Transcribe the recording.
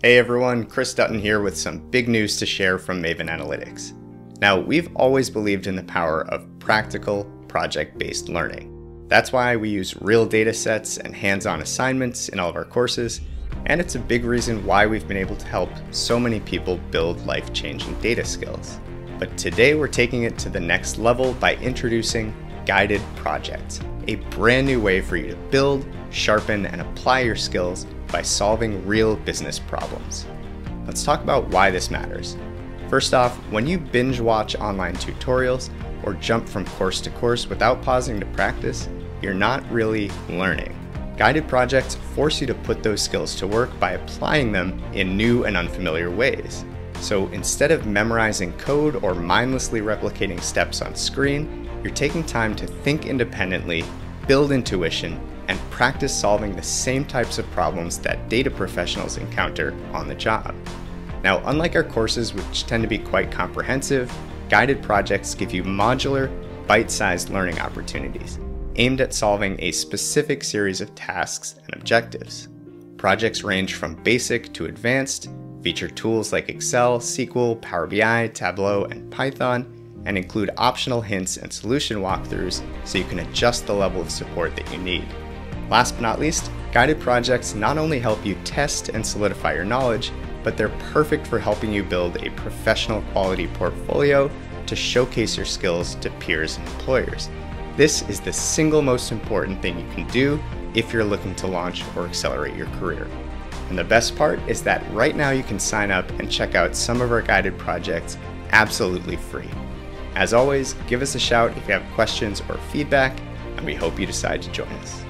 Hey everyone, Chris Dutton here with some big news to share from Maven Analytics. Now, we've always believed in the power of practical, project based learning. That's why we use real data sets and hands on assignments in all of our courses, and it's a big reason why we've been able to help so many people build life changing data skills. But today we're taking it to the next level by introducing Guided Projects, a brand new way for you to build, sharpen, and apply your skills by solving real business problems. Let's talk about why this matters. First off, when you binge watch online tutorials or jump from course to course without pausing to practice, you're not really learning. Guided projects force you to put those skills to work by applying them in new and unfamiliar ways. So instead of memorizing code or mindlessly replicating steps on screen, you're taking time to think independently, build intuition, and practice solving the same types of problems that data professionals encounter on the job. Now, unlike our courses, which tend to be quite comprehensive, guided projects give you modular, bite sized learning opportunities aimed at solving a specific series of tasks and objectives. Projects range from basic to advanced, feature tools like Excel, SQL, Power BI, Tableau, and Python, and include optional hints and solution walkthroughs so you can adjust the level of support that you need. Last but not least, guided projects not only help you test and solidify your knowledge, but they're perfect for helping you build a professional quality portfolio to showcase your skills to peers and employers. This is the single most important thing you can do if you're looking to launch or accelerate your career. And the best part is that right now you can sign up and check out some of our guided projects absolutely free. As always, give us a shout if you have questions or feedback, and we hope you decide to join us.